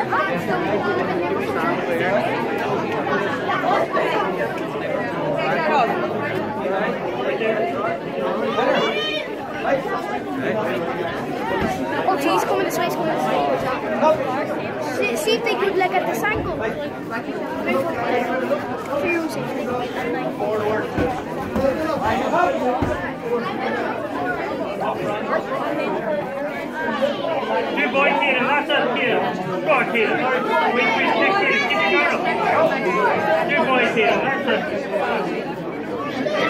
Oh, he's coming this way, she's coming this way. See, see if they could look at this angle. Two boys here, here. Wait for kid. next here. Keep it going. Two boys here.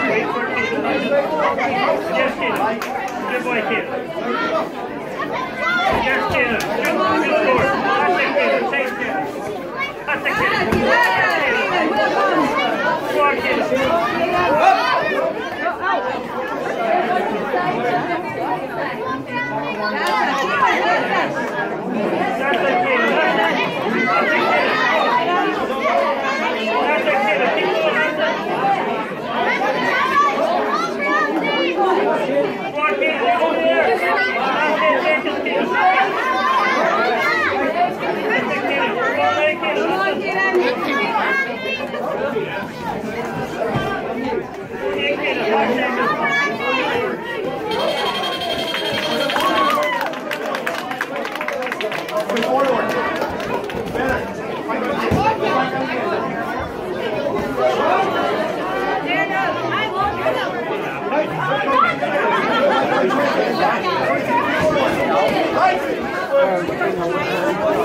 Wait for his Just kidding. Two boys here. Just kidding.